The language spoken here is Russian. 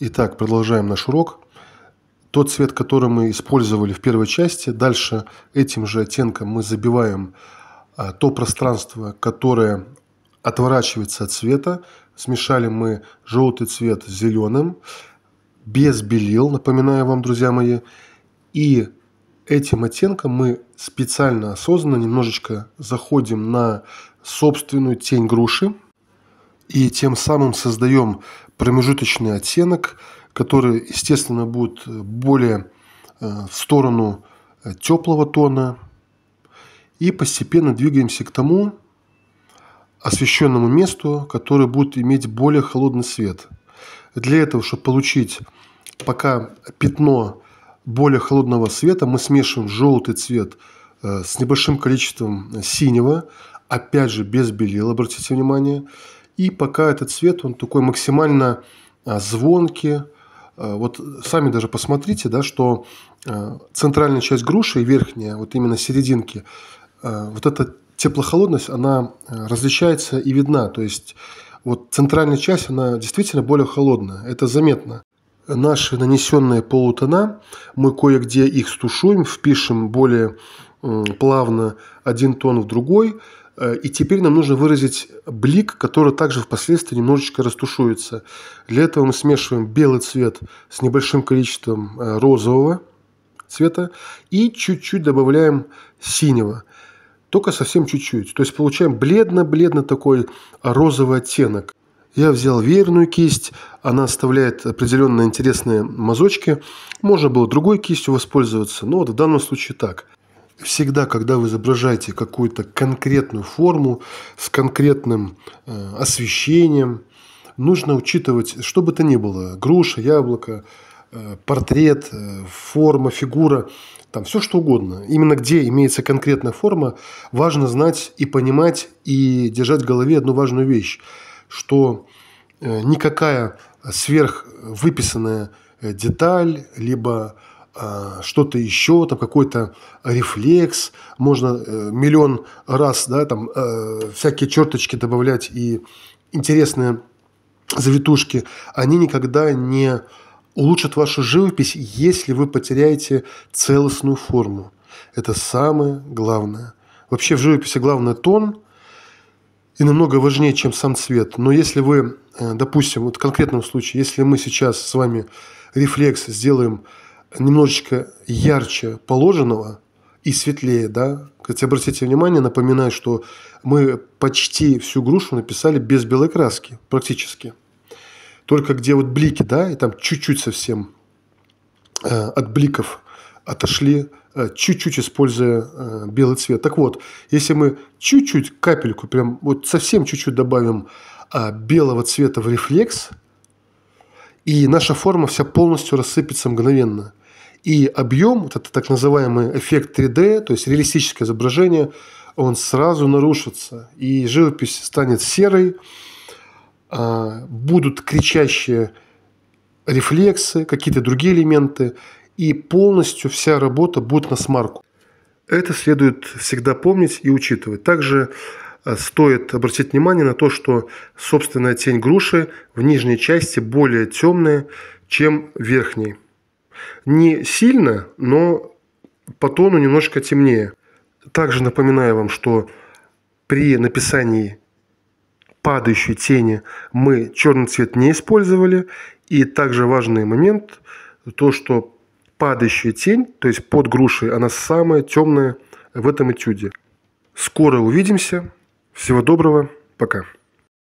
Итак, продолжаем наш урок. Тот цвет, который мы использовали в первой части, дальше этим же оттенком мы забиваем а, то пространство, которое отворачивается от цвета. Смешали мы желтый цвет с зеленым, без белил, напоминаю вам, друзья мои. И этим оттенком мы специально, осознанно немножечко заходим на собственную тень груши, и тем самым создаем промежуточный оттенок, который, естественно, будет более э, в сторону э, теплого тона. И постепенно двигаемся к тому освещенному месту, которое будет иметь более холодный свет. Для этого, чтобы получить пока пятно более холодного цвета, мы смешиваем желтый цвет э, с небольшим количеством синего, опять же без белил, обратите внимание. И пока этот цвет, он такой максимально а, звонкий. А, вот сами даже посмотрите, да, что а, центральная часть груши верхняя, вот именно серединки, вот эта теплохолодность, она различается и видна. То есть вот центральная часть, она действительно более холодная. Это заметно. Наши нанесенные полутона, мы кое-где их стушуем, впишем более плавно один тон в другой – и теперь нам нужно выразить блик, который также впоследствии немножечко растушуется. Для этого мы смешиваем белый цвет с небольшим количеством э, розового цвета и чуть-чуть добавляем синего. Только совсем чуть-чуть. То есть получаем бледно-бледно такой розовый оттенок. Я взял веерную кисть, она оставляет определенные интересные мазочки. Можно было другой кистью воспользоваться, но вот в данном случае так – всегда, когда вы изображаете какую-то конкретную форму с конкретным э, освещением, нужно учитывать, что бы то ни было, груша, яблоко, э, портрет, э, форма, фигура, там все что угодно. Именно где имеется конкретная форма, важно знать и понимать, и держать в голове одну важную вещь, что э, никакая сверхвыписанная э, деталь, либо что-то еще, там какой-то рефлекс, можно э, миллион раз, да, там э, всякие черточки добавлять и интересные завитушки, они никогда не улучшат вашу живопись, если вы потеряете целостную форму. Это самое главное. Вообще в живописи главное тон и намного важнее, чем сам цвет. Но если вы, э, допустим, вот в конкретном случае, если мы сейчас с вами рефлекс сделаем немножечко ярче положенного и светлее, да. Кстати, обратите внимание, напоминаю, что мы почти всю грушу написали без белой краски, практически. Только где вот блики, да, и там чуть-чуть совсем э, от бликов отошли, э, чуть-чуть используя э, белый цвет. Так вот, если мы чуть-чуть, капельку, прям вот совсем чуть-чуть добавим э, белого цвета в рефлекс, и наша форма вся полностью рассыпется мгновенно – и объем, вот это так называемый эффект 3D, то есть реалистическое изображение, он сразу нарушится. И живопись станет серой, а, будут кричащие рефлексы, какие-то другие элементы, и полностью вся работа будет на смарку. Это следует всегда помнить и учитывать. Также а, стоит обратить внимание на то, что собственная тень груши в нижней части более темная, чем в верхней. Не сильно, но по тону немножко темнее. Также напоминаю вам, что при написании падающей тени мы черный цвет не использовали. И также важный момент, то, что падающая тень, то есть под грушей, она самая темная в этом этюде. Скоро увидимся. Всего доброго. Пока.